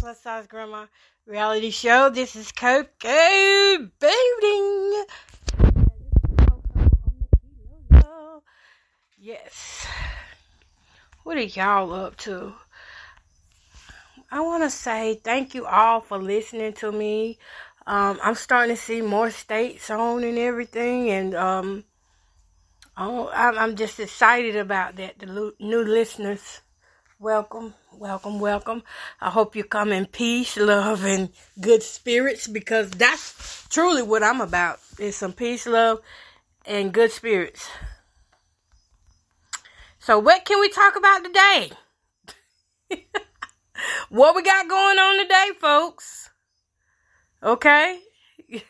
Plus Size Grandma reality show. This is Coco Booting. Yes. What are y'all up to? I want to say thank you all for listening to me. Um, I'm starting to see more states on and everything, and um, oh, I'm just excited about that. The new listeners, welcome, welcome, welcome. I hope you come in peace, love, and good spirits because that's truly what I'm about. Is some peace, love, and good spirits. So, what can we talk about today? what we got going on today, folks? Okay.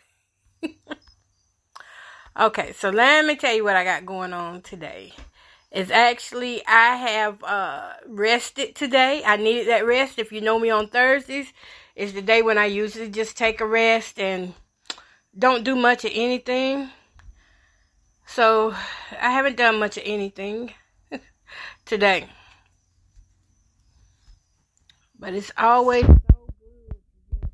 okay, so let me tell you what I got going on today. It's actually I have uh rested today. I needed that rest. If you know me on Thursdays, it's the day when I usually just take a rest and don't do much of anything. So I haven't done much of anything today. But it's always so good to just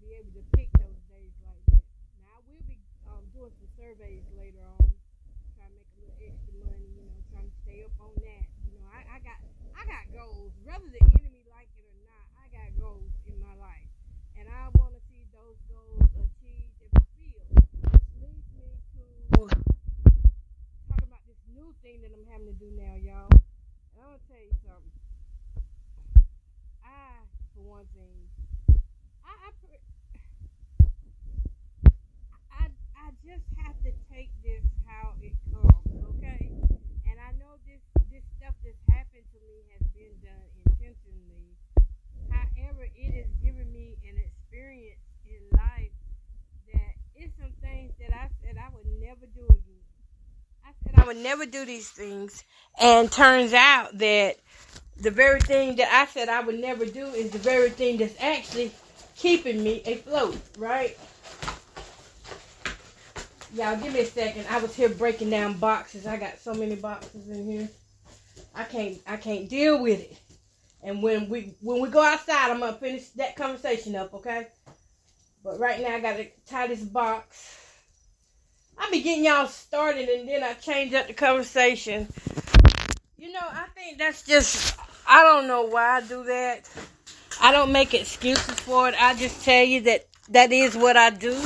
be able to pick those days like that. Now, I will be um, doing some surveys later on, trying to make a little extra money, you know, trying to stay up on that. You know, I, I got I got goals. Whether the enemy like it or not, I got goals in my life. And I want to see those goals achieved and fulfilled. Which leads me to talk about this new thing that I'm having to do now, y'all. I'm gonna tell you something. I, for one thing, I, I, I, I just have to take this how it comes, okay? And I know this this stuff that's happened to me has been done intentionally. However, it has given me an experience in life that it's some things that I said I would never do again. I would never do these things, and turns out that the very thing that I said I would never do is the very thing that's actually keeping me afloat, right? Y'all, give me a second. I was here breaking down boxes. I got so many boxes in here. I can't I can't deal with it. And when we when we go outside, I'm gonna finish that conversation up, okay? But right now I gotta tie this box. I be getting y'all started and then I change up the conversation. You know, I think that's just, I don't know why I do that. I don't make excuses for it. I just tell you that that is what I do.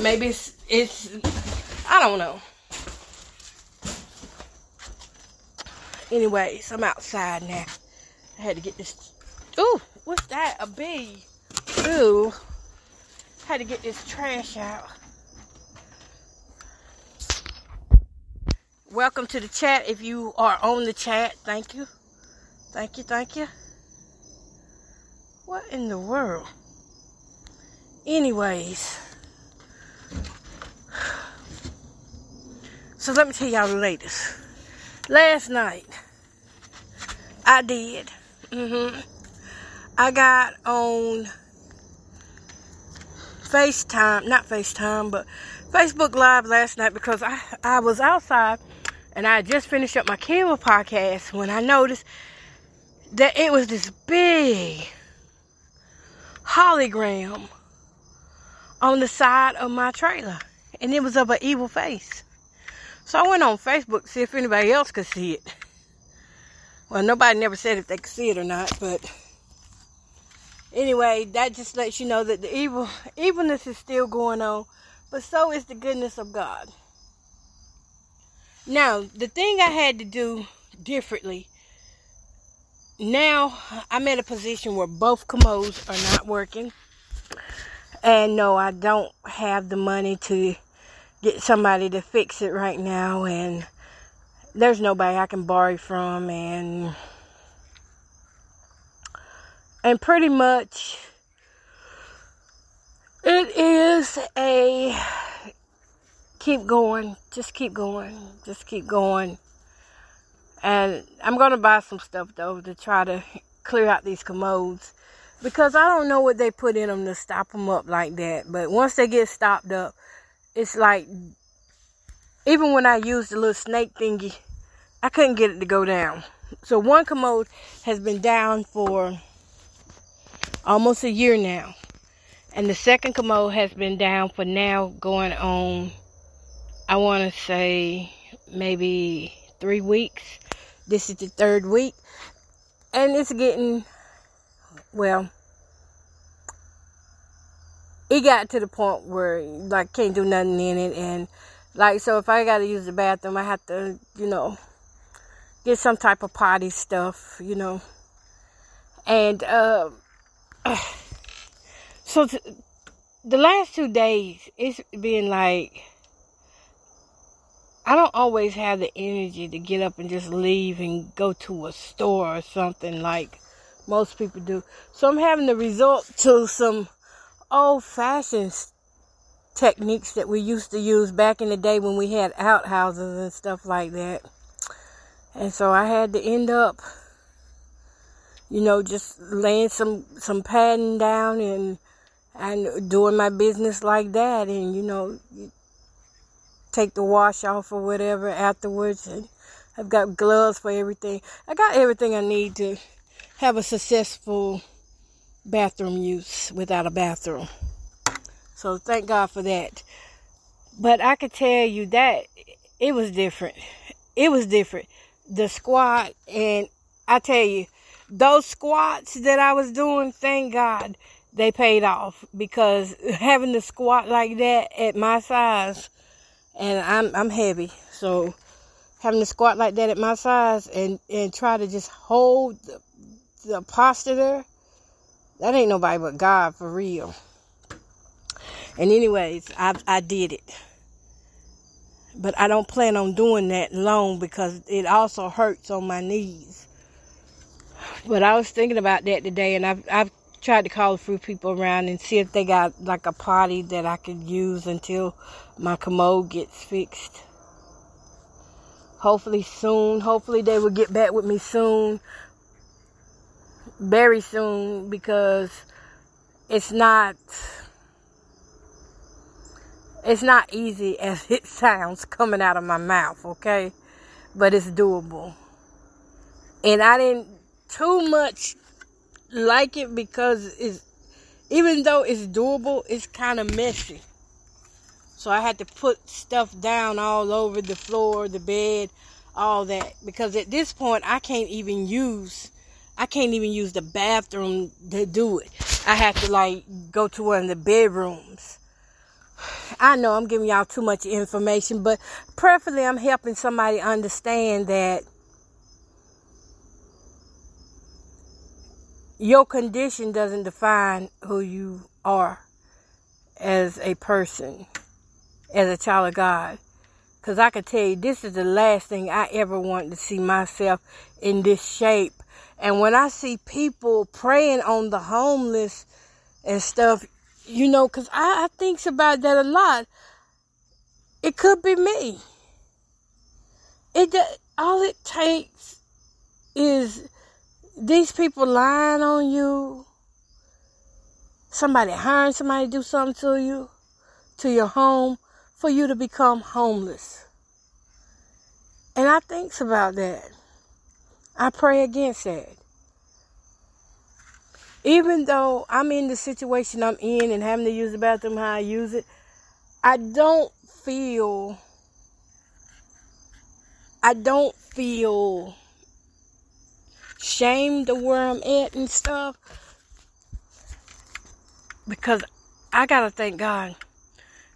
Maybe it's, it's I don't know. Anyways, I'm outside now. I had to get this. Ooh, what's that? A bee. Ooh. Had to get this trash out. Welcome to the chat. If you are on the chat, thank you. Thank you, thank you. What in the world? Anyways. So let me tell y'all the latest. Last night, I did. Mm-hmm. I got on FaceTime, not FaceTime, but Facebook Live last night because I, I was outside and I just finished up my cable podcast when I noticed that it was this big hologram on the side of my trailer and it was of an evil face. So I went on Facebook to see if anybody else could see it. Well, nobody never said if they could see it or not, but anyway, that just lets you know that the evil evilness is still going on, but so is the goodness of God. Now, the thing I had to do differently. Now I'm at a position where both commodes are not working. And no, I don't have the money to get somebody to fix it right now and there's nobody I can borrow from and and pretty much it is a keep going just keep going just keep going. And i'm going to buy some stuff though to try to clear out these commodes. Because i don't know what they put in them to stop them up like that. But once they get stopped up it's like even when i used the little snake thingy i couldn't get it to go down. So one commode has been down for almost a year now. And the second commode has been down for now going on, I want to say maybe three weeks. This is the third week. And it's getting, well, it got to the point where like can't do nothing in it and like so if I gotta use the bathroom I have to, you know, get some type of potty stuff, you know. And uh so th- the last two days it's been like I don't always have the energy to get up and just leave and go to a store or something like most people do. So I'm having to resort to some old fashioned techniques that we used to use back in the day when we had outhouses and stuff like that. And so I had to end up, you know, just laying some, some padding down and, and doing my business like that. And, you know, take the wash off or whatever afterwards. And I've got gloves for everything. I got everything I need to have a successful bathroom use without a bathroom. So thank God for that. But I could tell you that it was different. It was different. The squat and I tell you, those squats that I was doing, thank God they paid off because having to squat like that at my size and I'm I'm heavy. So having to squat like that at my size and and try to just hold the, the posture there, that ain't nobody but God for real. And anyways, I I did it. But I don't plan on doing that long because it also hurts on my knees. But I was thinking about that today and I've I've tried to call a few people around and see if they got like a potty that I could use until my commode gets fixed. Hopefully soon. Hopefully they will get back with me soon very soon because it's not it's not easy as it sounds coming out of my mouth, okay? But it's doable. And I didn't too much like it because it's even though it's doable, it's kind of messy. So I had to put stuff down all over the floor, the bed, all that because at this point I can't even use I can't even use the bathroom to do it. I have to like go to one of the bedrooms. I know I'm giving y'all too much information, but preferably I'm helping somebody understand that your condition doesn't define who you are as a person, as a child of God. Because I can tell you, this is the last thing I ever want to see myself in this shape and when I see people praying on the homeless and stuff, you know, because I, I think about that a lot. It could be me. It all it takes is these people lying on you, somebody hiring somebody to do something to you, to your home, for you to become homeless. And I thinks about that. I pray against that. Even though I'm in the situation I'm in and having to use the bathroom how I use it, I don't feel I don't feel shamed of where I'm at and stuff. Because I gotta thank God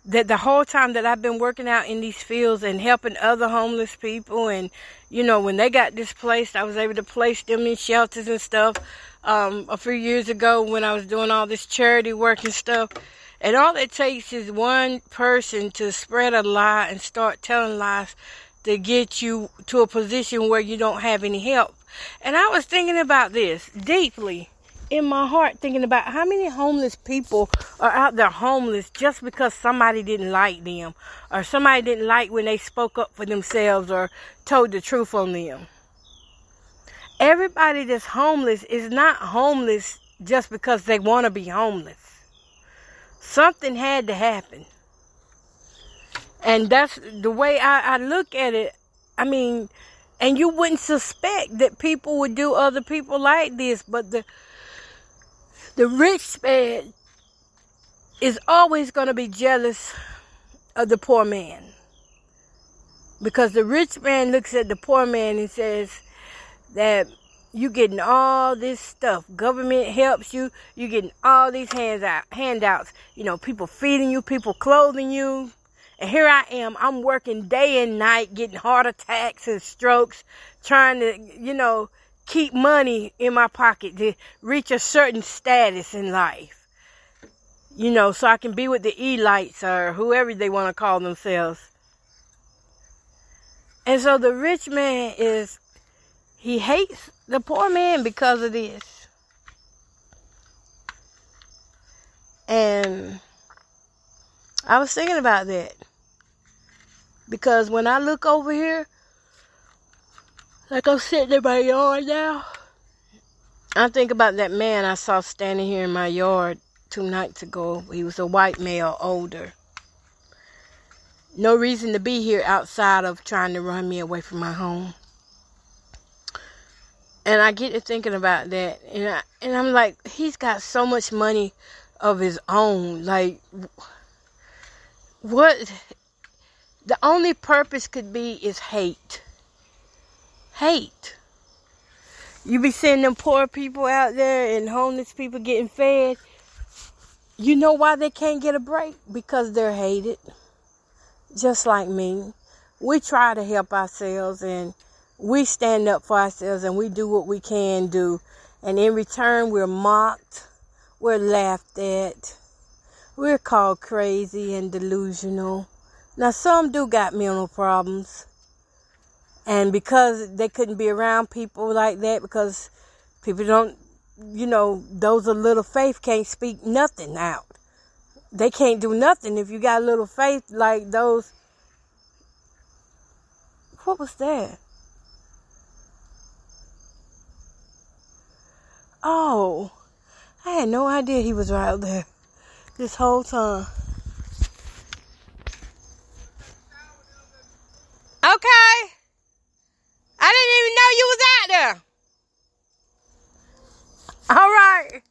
that the whole time that I've been working out in these fields and helping other homeless people and you know when they got displaced I was able to place them in shelters and stuff um, a few years ago when I was doing all this charity work and stuff. And all it takes is one person to spread a lie and start telling lies to get you to a position where you don't have any help and I was thinking about this deeply in my heart thinking about how many homeless people are out there homeless just because somebody didn't like them or somebody didn't like when they spoke up for themselves or told the truth on them. Everybody that's homeless is not homeless just because they want to be homeless. Something had to happen. And that's the way I, I look at it. I mean, And you wouldn't suspect that people would do other people like this, but the the rich man is always going to be jealous of the poor man. Because the rich man looks at the poor man and says that you getting all this stuff. Government helps you. You're getting all these hands out, handouts. You know, people feeding you, people clothing you. And here I am. I'm working day and night, getting heart attacks and strokes, trying to, you know, keep money in my pocket to reach a certain status in life. You know, so I can be with the elites or whoever they want to call themselves. And so the rich man is, he hates the poor man because of this. And I was thinking about that. Because when I look over here, like I'm sitting in my yard now, I think about that man I saw standing here in my yard two nights ago. He was a white male, older. No reason to be here outside of trying to run me away from my home and I get to thinking about that, and I, and I'm like, he's got so much money of his own. Like, what? The only purpose could be is hate. Hate. You be seeing them poor people out there and homeless people getting fed. You know why they can't get a break? Because they're hated. Just like me. We try to help ourselves and we stand up for ourselves and we do what we can do. And in return, we're mocked, we're laughed at, we're called crazy and delusional. Now, some do got mental problems. And because they couldn't be around people like that, because people don't, you know, those of little faith can't speak nothing out. They can't do nothing if you got little faith like those. What was that? Oh, I had no idea he was right there this whole time. Okay. I didn't even know you was out there. All right.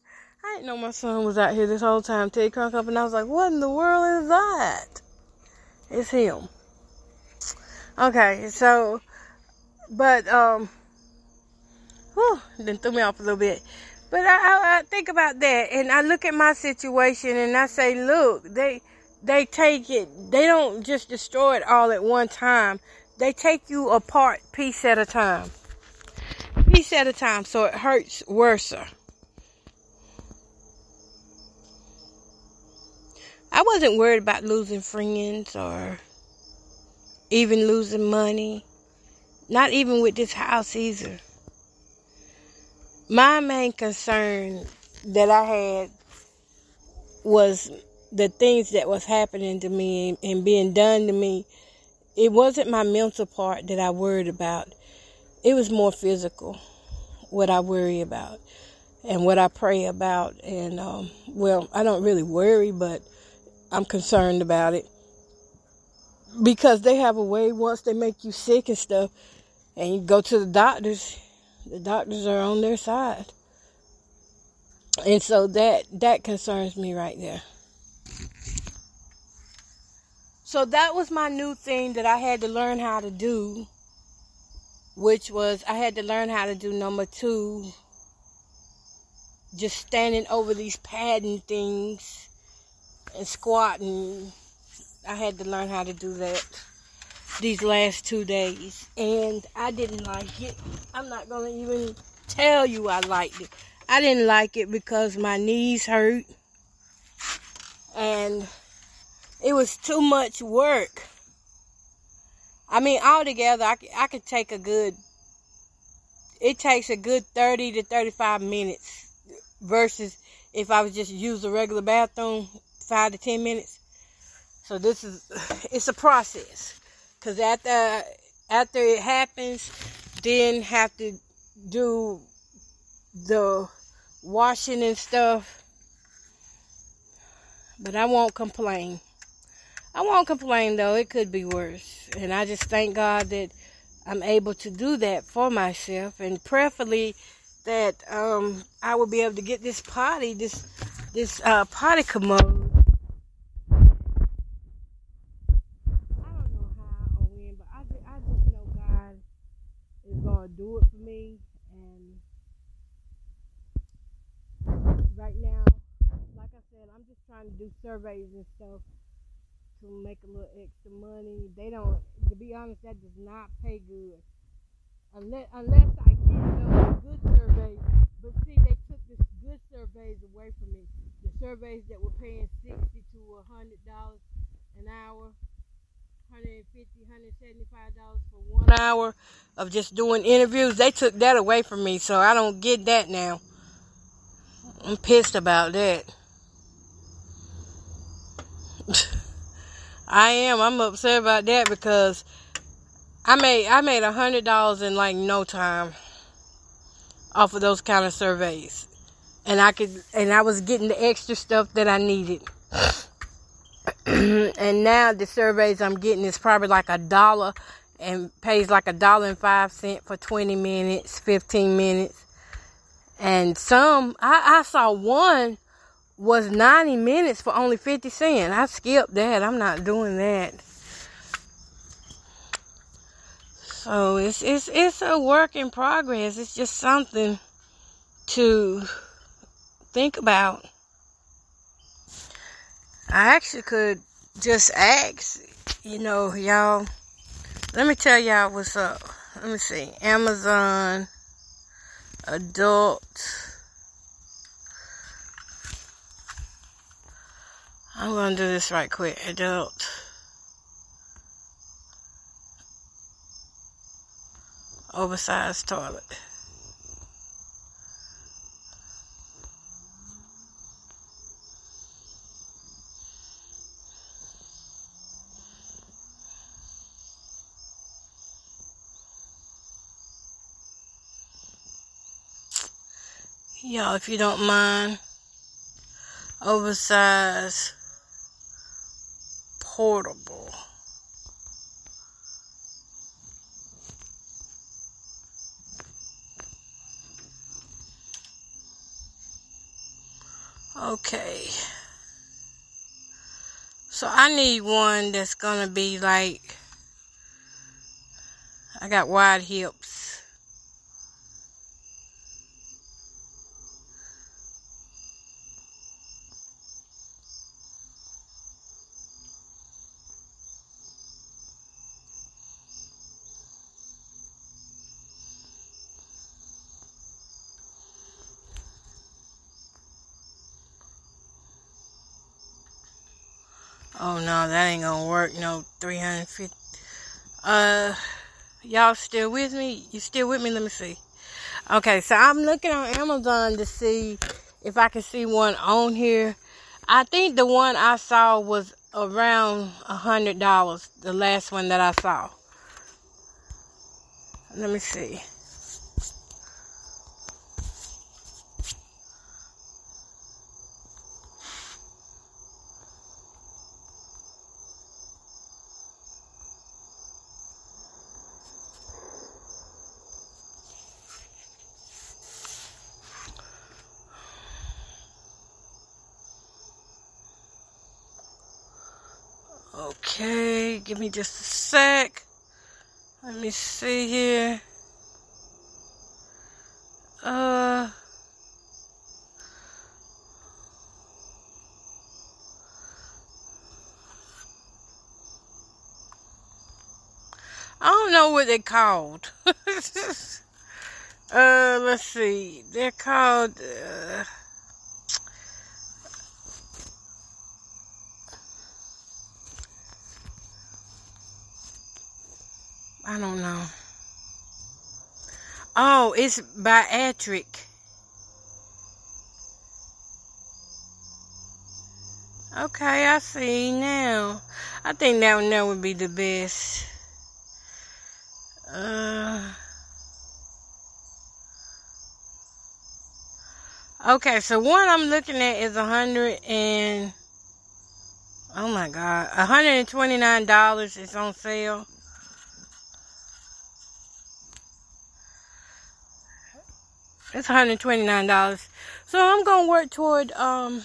I didn't know my son was out here this whole time. Teddy Crunk up and I was like, what in the world is that? It's him. Okay, so, but, um, whew, then threw me off a little bit. But I, I, I think about that and I look at my situation and I say, look, they they take it. They don't just destroy it all at one time. They take you apart piece at a time. Piece at a time so it hurts worse. I wasn't worried about losing friends or even losing money. Not even with this house either my main concern that I had was the things that was happening to me and being done to me. It wasn't my mental part that I worried about. It was more physical, what I worry about and what I pray about. And, um, well, I don't really worry, but I'm concerned about it. Because they have a way, once they make you sick and stuff, and you go to the doctors, the doctors are on their side. And so that that concerns me right there. So that was my new thing that I had to learn how to do, which was I had to learn how to do number 2 just standing over these padding things and squatting. I had to learn how to do that these last two days, and I didn't like it. I'm not gonna even tell you I liked it. I didn't like it because my knees hurt, and it was too much work. I mean, altogether, I, I could take a good. It takes a good 30 to 35 minutes versus if I was just use a regular bathroom, five to 10 minutes. So this is, it's a process. Cause after after it happens, then have to do the washing and stuff. But I won't complain. I won't complain though. It could be worse. And I just thank God that I'm able to do that for myself, and preferably that um, I will be able to get this potty, this this uh, potty commode. I don't know how or when, but I just, I just know God is gonna do it for me, and right now, like I said, I'm just trying to do surveys and stuff to make a little extra money. They don't, to be honest, that does not pay good. Unless, unless I get those good surveys. But see, they took the good surveys away from me. The surveys that were paying 60 to $100 an hour. 150 $175 for one hour of just doing interviews. They took that away from me, so I don't get that now. I'm pissed about that. I am. I'm upset about that because I made I made a hundred dollars in like no time off of those kind of surveys, and I could and I was getting the extra stuff that I needed. and now the surveys I'm getting is probably like a dollar and pays like a dollar and five cent for 20 minutes, 15 minutes. And some, I, I saw one was 90 minutes for only 50 cents. I skipped that. I'm not doing that. So it's it's it's a work in progress. It's just something to think about. I actually could just ask, you know, y'all. Let me tell y'all what's up. Let me see. Amazon adult I'm to do this right quick. Adult. Oversized toilet. Y'all, if you don't mind, oversized portable. Okay. So I need one that's gonna be like, I got wide hips. Oh no, that ain't No, 350. Uh, y'all still with me? You still with me? Let me see. Okay, so I'm looking on Amazon to see if I can see one on here. I think the one I saw was around a hundred dollars. The last one that I saw. Let me see. Okay, give me just a sec. Let me see here. Uh. I don't know what they're called. uh, let's see. They're called. Uh, I don't know. Oh, it's by Bariatric. Okay, I see now. I think that one that would be the best. Uh, okay, so one I'm looking at is a hundred and oh my god, a hundred and twenty nine dollars. It's on sale. It's $129. So I'm going to work toward, um,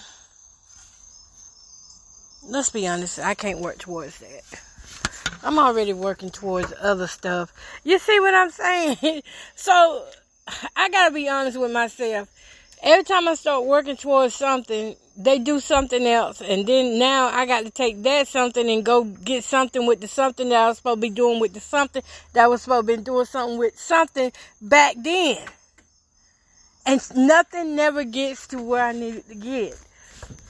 let's be honest, I can't work towards that. I'm already working towards other stuff. You see what I'm saying? so I gotta be honest with myself. Every time I start working towards something, they do something else. And then now I got to take that something and go get something with the something that I was supposed to be doing with the something that I was supposed to be doing something with something back then. And nothing never gets to where I need it to get.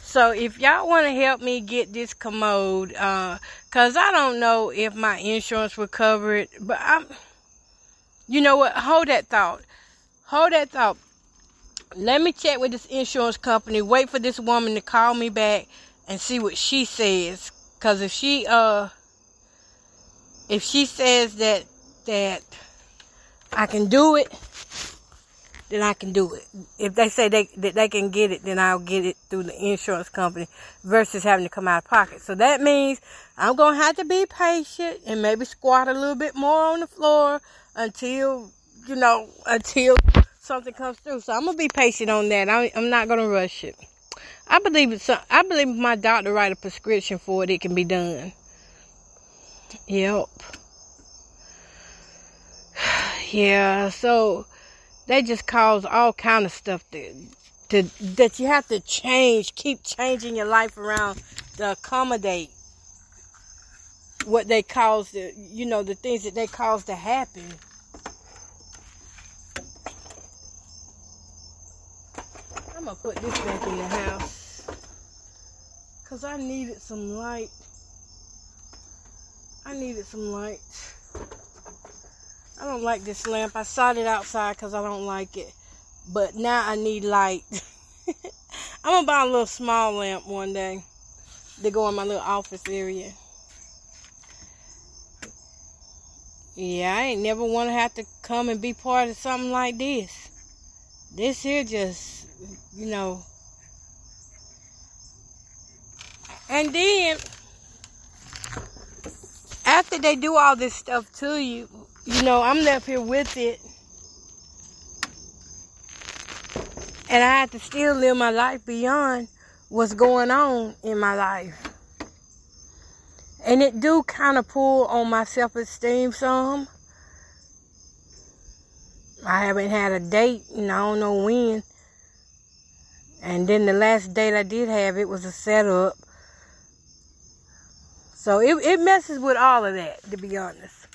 So if y'all want to help me get this commode, uh, cause I don't know if my insurance will cover it, but I'm, you know what? Hold that thought. Hold that thought. Let me check with this insurance company. Wait for this woman to call me back and see what she says. Cause if she, uh, if she says that that I can do it, then I can do it. If they say they that they can get it, then I'll get it through the insurance company versus having to come out of pocket. So that means I'm gonna have to be patient and maybe squat a little bit more on the floor until you know until something comes through. So I'm gonna be patient on that. I, I'm not gonna rush it. I believe it's, I believe my doctor write a prescription for it, it can be done. Yep. Yeah. So they just cause all kind of stuff to, to that you have to change, keep changing your life around to accommodate what they cause the you know the things that they cause to happen. I'm gonna put this back in the house because I needed some light. I needed some light. I don't like this lamp. I saw it outside because I don't like it. But now I need light. I'm going to buy a little small lamp one day to go in my little office area. Yeah, I ain't never want to have to come and be part of something like this. This here just, you know. And then, after they do all this stuff to you, you know, I'm left here with it. And I have to still live my life beyond what's going on in my life. And it do kind of pull on my self-esteem some. I haven't had a date and I don't know when. And then the last date I did have, it was a setup. So it, it messes with all of that, to be honest.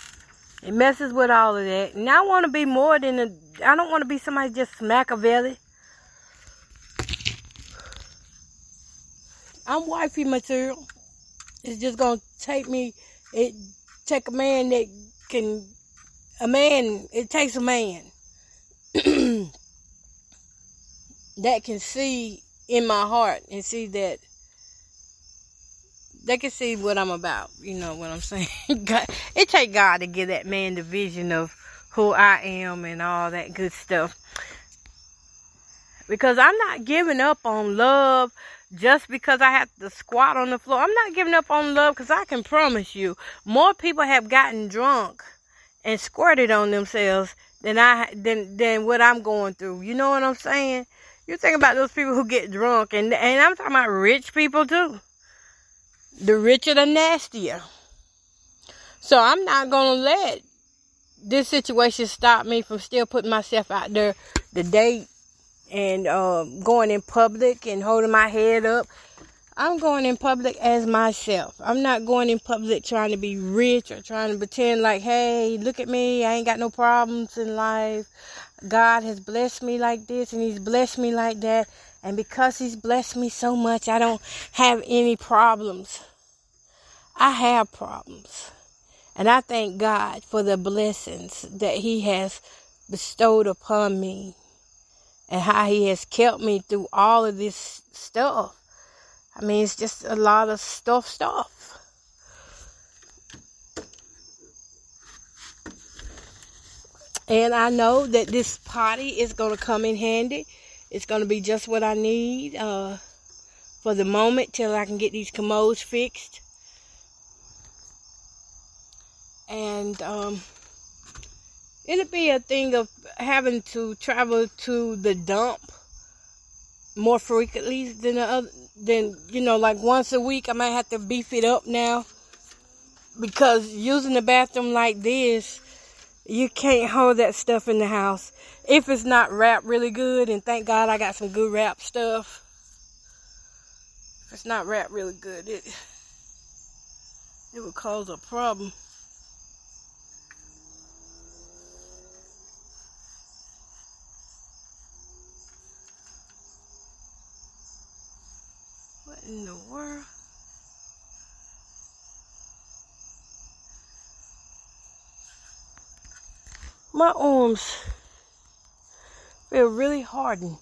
It messes with all of that. And I want to be more than a, I don't want to be somebody just Machiavelli. I'm wifey material. It's just going to take me, it take a man that can, a man, it takes a man that can see in my heart and see that they can see what I'm about. You know what I'm saying? God, it take God to give that man the vision of who I am and all that good stuff. Because I'm not giving up on love just because I have to squat on the floor. I'm not giving up on love because I can promise you more people have gotten drunk and squirted on themselves than I than than what I'm going through. You know what I'm saying? You think about those people who get drunk and and I'm talking about rich people too the richer the nastier. So I'm not gonna let this situation stop me from still putting myself out there to date and uh, going in public and holding my head up. I'm going in public as myself. I'm not going in public trying to be rich or trying to pretend like, hey, look at me, I ain't got no problems in life. God has blessed me like this and He's blessed me like that. And because He's blessed me so much, I don't have any problems. I have problems. And I thank God for the blessings that He has bestowed upon me and how He has kept me through all of this stuff. I mean, it's just a lot of stuff, stuff. And I know that this potty is going to come in handy. It's going to be just what I need uh, for the moment till I can get these commodes fixed. And um, it'll be a thing of having to travel to the dump more frequently than the other than you know like once a week i might have to beef it up now because using the bathroom like this you can't hold that stuff in the house. If it's not wrapped really good and thank god i got some good wrap stuff. If it's not wrapped really good it it would cause a problem. What in the world my arms feel really hardened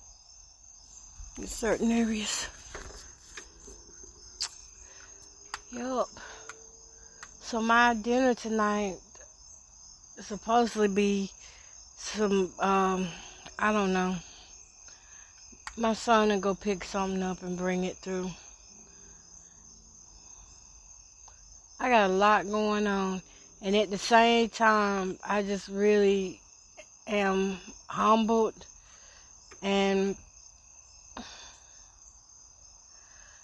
in certain areas. Yup. So my dinner tonight is supposedly be some um I don't know. My son will go pick something up and bring it through. I got a lot going on. And at the same time, I just really am humbled and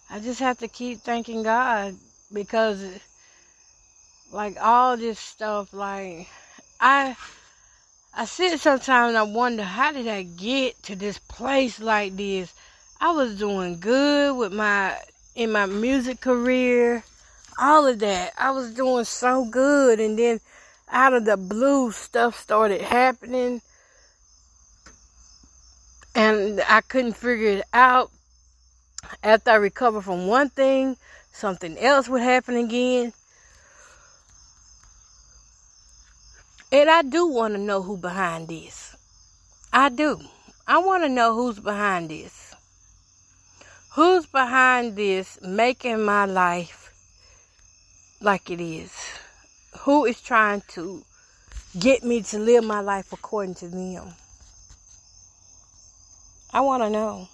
I just have to keep thanking God because like all this stuff like I I sit sometimes I wonder how did I get to this place like this? I was doing good with my in my music career all of that. I was doing so good, and then out of the blue, stuff started happening, and I couldn't figure it out. After I recovered from one thing, something else would happen again. And I do want to know who behind this. I do. I want to know who's behind this. Who's behind this making my life like it is? Who is trying to get me to live my life according to them? I want to know.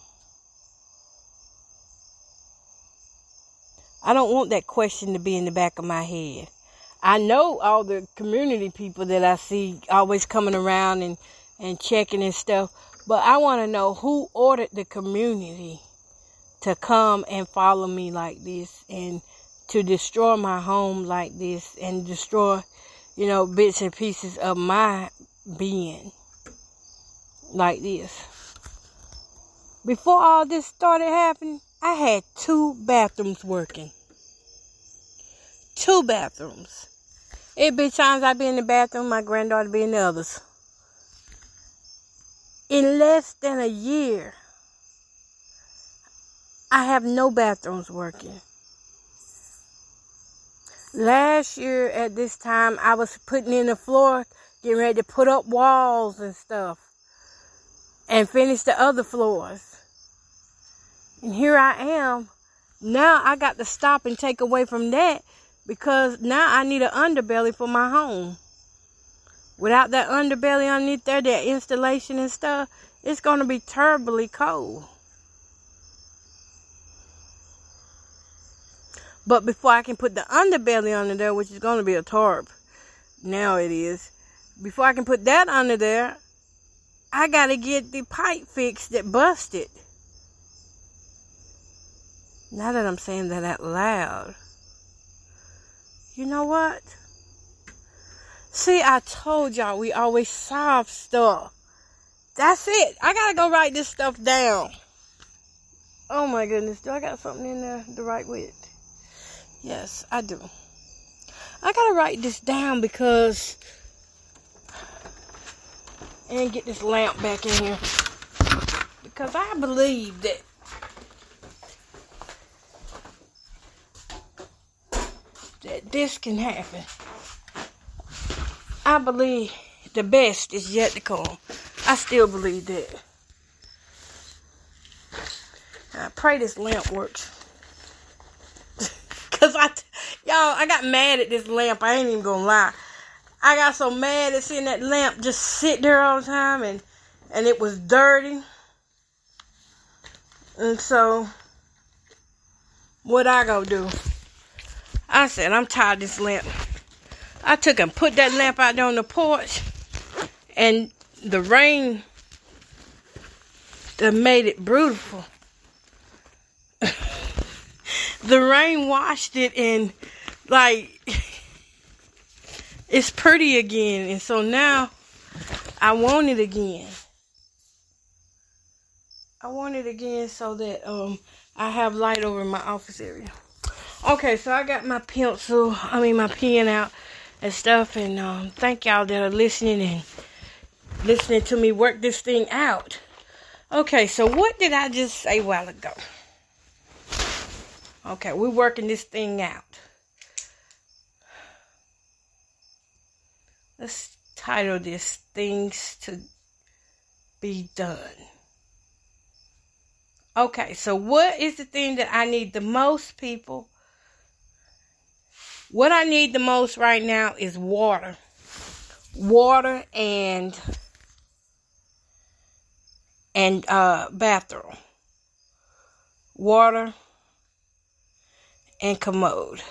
I don't want that question to be in the back of my head. I know all the community people that I see always coming around and, and checking and stuff, but I want to know who ordered the community to come and follow me like this and to destroy my home like this and destroy, you know, bits and pieces of my being like this. Before all this started happening, I had two bathrooms working. Two bathrooms. It'd be times I'd be in the bathroom, my granddaughter be in the others. In less than a year, I have no bathrooms working. Last year at this time, I was putting in the floor, getting ready to put up walls and stuff, and finish the other floors. And here I am. Now I got to stop and take away from that because now I need an underbelly for my home. Without that underbelly underneath there, that installation and stuff, it's going to be terribly cold. But before I can put the underbelly under there, which is going to be a tarp, now it is, before I can put that under there, I got to get the pipe fixed that busted. Now that I'm saying that out loud, you know what? See, I told y'all we always solve stuff. That's it. I gotta go write this stuff down. Oh my goodness, do I got something in there the right width? Yes, I do. I gotta write this down because and get this lamp back in here because I believe that that this can happen. I believe the best is yet to come. I still believe that. I pray this lamp works. Cause I, y'all, I got mad at this lamp. I ain't even gonna lie. I got so mad at seeing that lamp just sit there all the time and and it was dirty. And so what I go do? I said, I'm tired of this lamp. I took and put that lamp out there on the porch. And the rain that made it beautiful. the rain washed it and like it's pretty again. And so now I want it again. I want it again so that um I have light over my office area. Okay, so I got my pencil, I mean my pen out and stuff, and um, thank y'all that are listening and listening to me work this thing out. Okay, so what did I just say a while ago? Okay, we're working this thing out. Let's title this Things to Be Done. Okay, so what is the thing that I need the most, people? What I need the most right now is water. Water and and uh bathroom. Water and commode.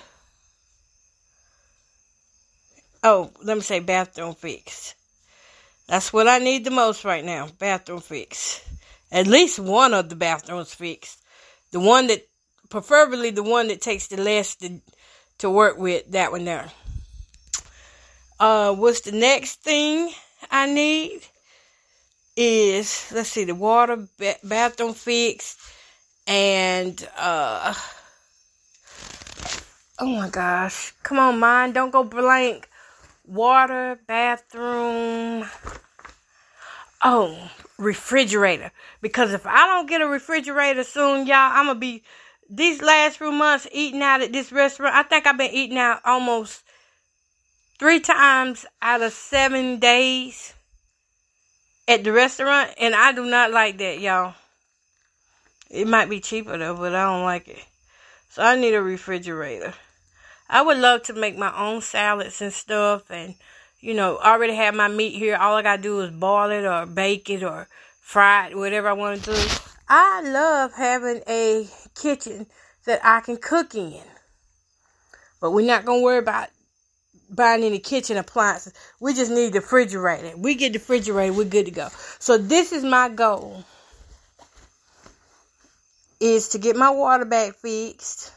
Oh, let me say bathroom fix. That's what I need the most right now. Bathroom fix. At least one of the bathrooms fixed. The one that, preferably the one that takes the less to to work with that one there. Uh, what's the next thing I need? Is let's see, the water ba- bathroom fixed, and uh, oh my gosh, come on, mind, don't go blank. Water, bathroom. Oh, refrigerator. Because if I don't get a refrigerator soon, y'all, I'm gonna be these last few months eating out at this restaurant, I think I've been eating out almost three times out of seven days at the restaurant, and I do not like that, y'all. It might be cheaper though, but I don't like it. So I need a refrigerator. I would love to make my own salads and stuff, and you know, already have my meat here. All I gotta do is boil it or bake it or fry it, whatever I want to do. I love having a kitchen that I can cook in. But we're not to worry about buying any kitchen appliances. We just need the refrigerator. We get the refrigerator, we're good to go. So this is my goal. Is to get my water back fixed.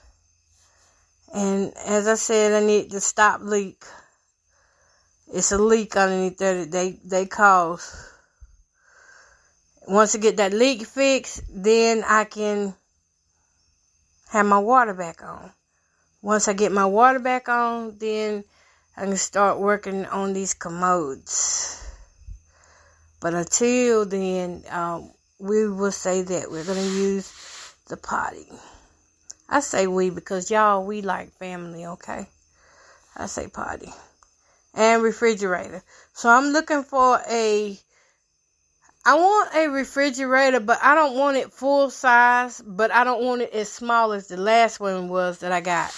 And as I said, I need to stop leak. It's a leak underneath there that they, they cause. Once I get that leak fixed, then I can have my water back on. Once I get my water back on, then I can start working on these commodes. But until then, um, we will say that we're going to use the potty. I say we because y'all, we like family, okay? I say potty. And refrigerator. So I'm looking for a I want a refrigerator, but I don't want it full size, but I don't want it as small as the last one was that I got.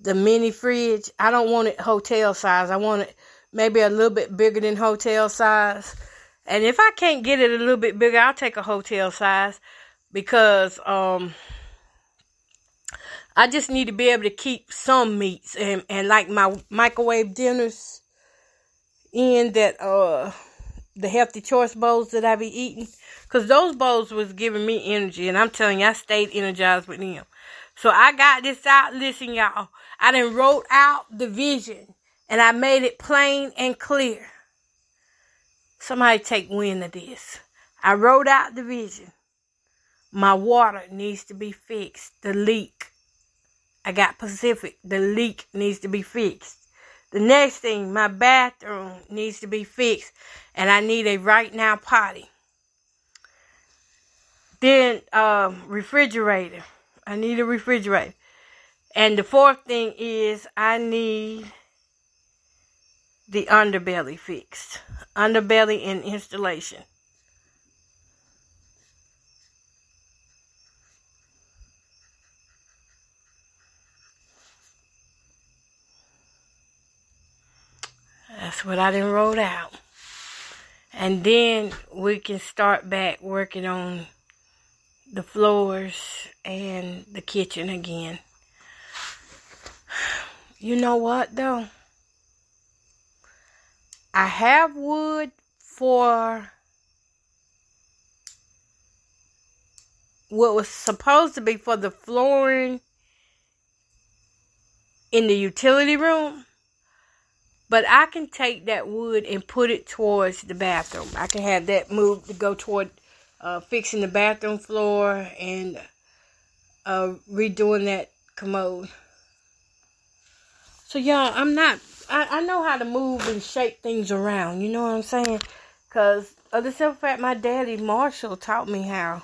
The mini fridge. I don't want it hotel size. I want it maybe a little bit bigger than hotel size. And if I can't get it a little bit bigger, I'll take a hotel size because um I just need to be able to keep some meats and, and like my microwave dinners in that uh the healthy choice bowls that I be eating. Because those bowls was giving me energy. And I'm telling you, I stayed energized with them. So I got this out. Listen, y'all. I done wrote out the vision. And I made it plain and clear. Somebody take wind of this. I wrote out the vision. My water needs to be fixed. The leak. I got Pacific. The leak needs to be fixed. The next thing, my bathroom needs to be fixed and I need a right now potty. Then um, refrigerator. I need a refrigerator. And the fourth thing is I need the underbelly fixed. Underbelly and installation. That's what I done wrote out. And then we can start back working on the floors and the kitchen again. You know what though? I have wood for what was supposed to be for the flooring in the utility room. But I can take that wood and put it towards the bathroom. I can have that moved to go toward uh, fixing the bathroom floor and uh, redoing that commode. So y'all, I'm not. I, I know how to move and shape things around. You know what I'm saying? Cause of the simple fact, my daddy Marshall taught me how.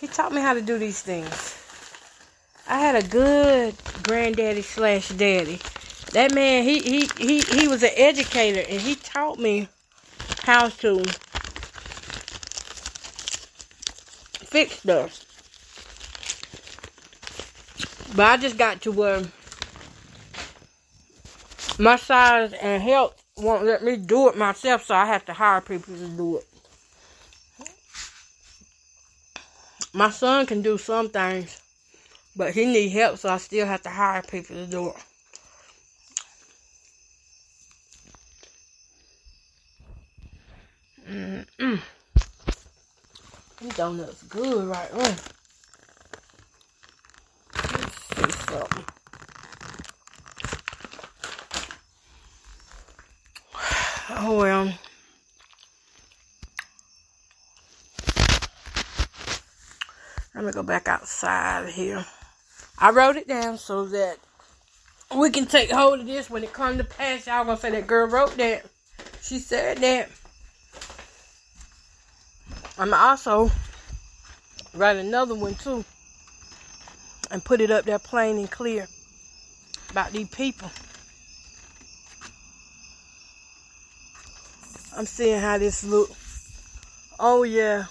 He taught me how to do these things. I had a good granddaddy slash daddy. That man, he he he he was an educator, and he taught me how to fix stuff. But I just got to where my size and health won't let me do it myself, so I have to hire people to do it. My son can do some things, but he need help, so I still have to hire people to do it. Mm-hmm. Mm-mm. These donuts good right now. Let's see something. Oh well. Let me go back outside here. I wrote it down so that we can take hold of this when it comes to pass. Y'all gonna say that girl wrote that. She said that. I'm also write another one too and put it up there plain and clear about these people. I'm seeing how this look. Oh yeah.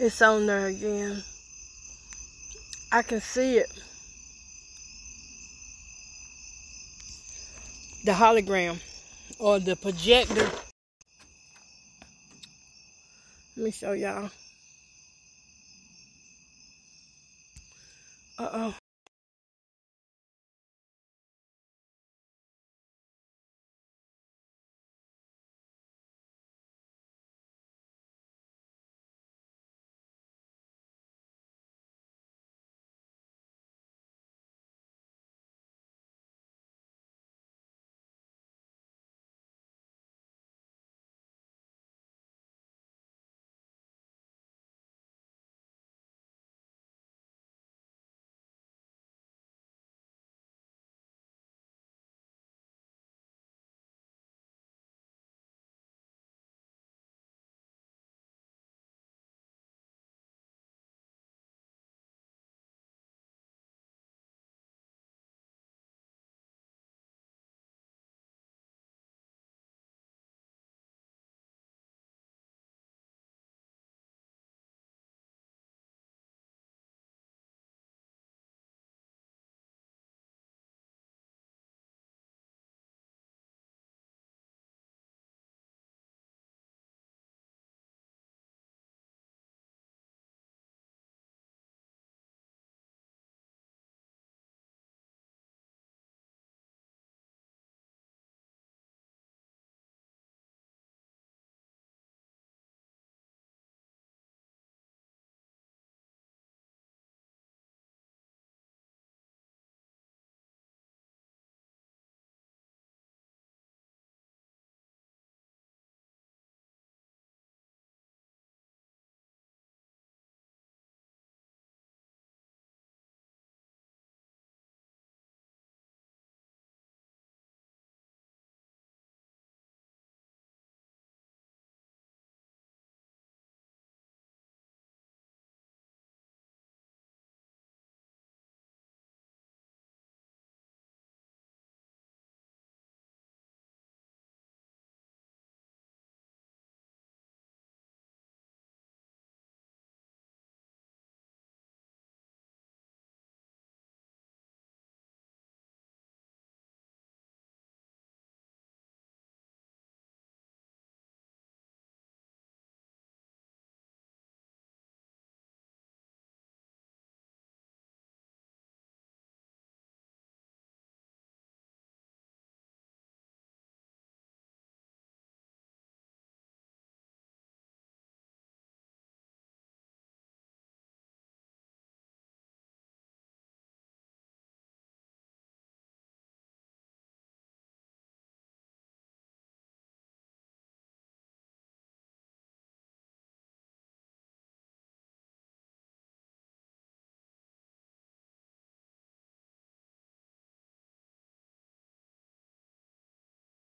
It's on there again. I can see it. The hologram or the projector. Let me show y'all. Uh-oh.